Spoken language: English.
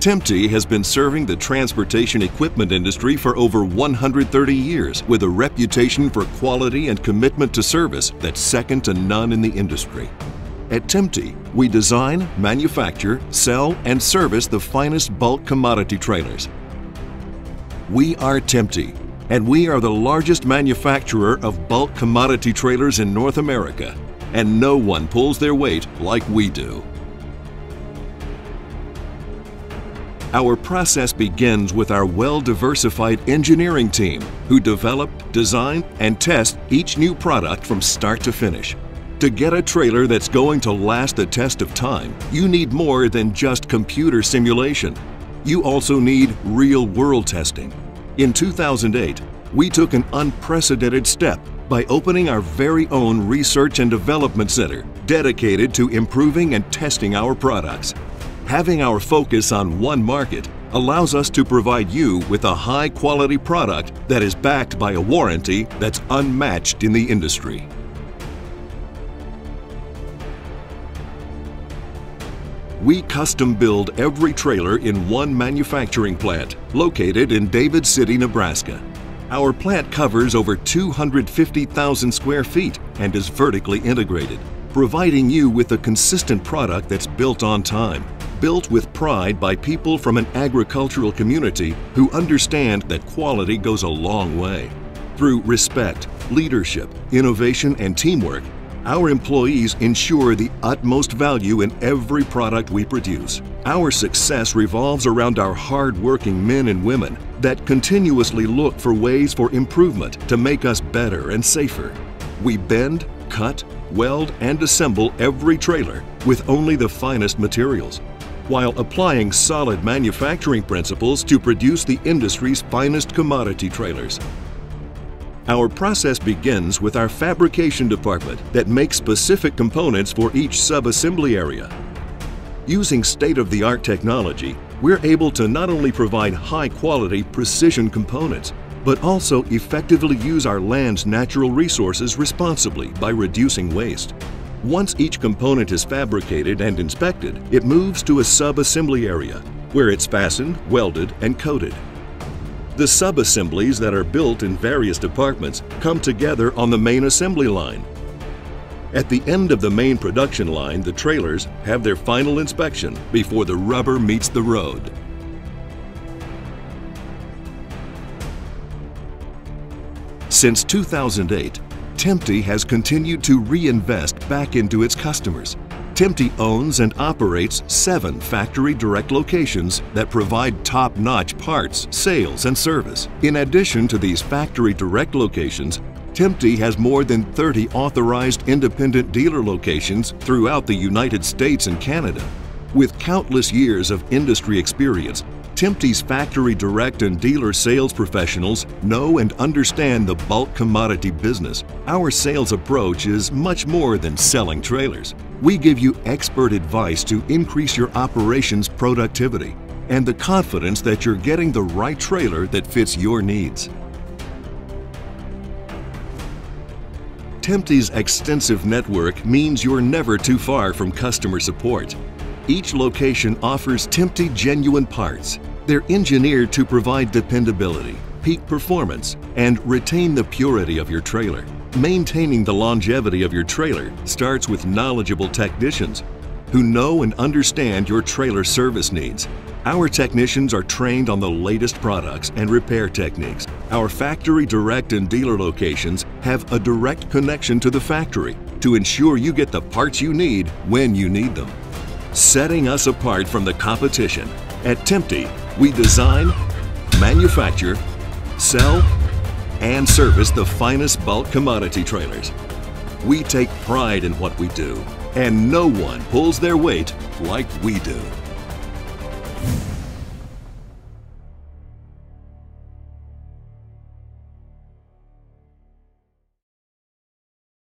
Timpte has been serving the transportation equipment industry for over 130 years with a reputation for quality and commitment to service that's second to none in the industry. At Timpte, we design, manufacture, sell, and service the finest bulk commodity trailers. We are Timpte, and we are the largest manufacturer of bulk commodity trailers in North America, and no one pulls their weight like we do. Our process begins with our well-diversified engineering team who develop, design, and test each new product from start to finish. To get a trailer that's going to last the test of time, you need more than just computer simulation. You also need real-world testing. In 2008, we took an unprecedented step by opening our very own Research and Development Center dedicated to improving and testing our products. Having our focus on one market allows us to provide you with a high-quality product that is backed by a warranty that's unmatched in the industry. We custom build every trailer in one manufacturing plant located in David City, Nebraska. Our plant covers over 250,000 square feet and is vertically integrated, providing you with a consistent product that's built on time built with pride by people from an agricultural community who understand that quality goes a long way. Through respect, leadership, innovation, and teamwork, our employees ensure the utmost value in every product we produce. Our success revolves around our hard-working men and women that continuously look for ways for improvement to make us better and safer. We bend, cut, weld, and assemble every trailer with only the finest materials while applying solid manufacturing principles to produce the industry's finest commodity trailers. Our process begins with our fabrication department that makes specific components for each sub-assembly area. Using state-of-the-art technology, we're able to not only provide high-quality precision components, but also effectively use our land's natural resources responsibly by reducing waste. Once each component is fabricated and inspected, it moves to a sub-assembly area, where it's fastened, welded, and coated. The sub-assemblies that are built in various departments come together on the main assembly line. At the end of the main production line, the trailers have their final inspection before the rubber meets the road. Since 2008, Timpte has continued to reinvest back into its customers. Timpte owns and operates seven factory direct locations that provide top-notch parts, sales, and service. In addition to these factory direct locations, Timpte has more than 30 authorized independent dealer locations throughout the United States and Canada. With countless years of industry experience, Timpte's factory direct and dealer sales professionals know and understand the bulk commodity business. Our sales approach is much more than selling trailers. We give you expert advice to increase your operations productivity and the confidence that you're getting the right trailer that fits your needs. Timpte's extensive network means you're never too far from customer support. Each location offers Timpte genuine parts they're engineered to provide dependability, peak performance, and retain the purity of your trailer. Maintaining the longevity of your trailer starts with knowledgeable technicians who know and understand your trailer service needs. Our technicians are trained on the latest products and repair techniques. Our factory direct and dealer locations have a direct connection to the factory to ensure you get the parts you need when you need them. Setting us apart from the competition, at Timpte, we design, manufacture, sell, and service the finest bulk commodity trailers. We take pride in what we do, and no one pulls their weight like we do.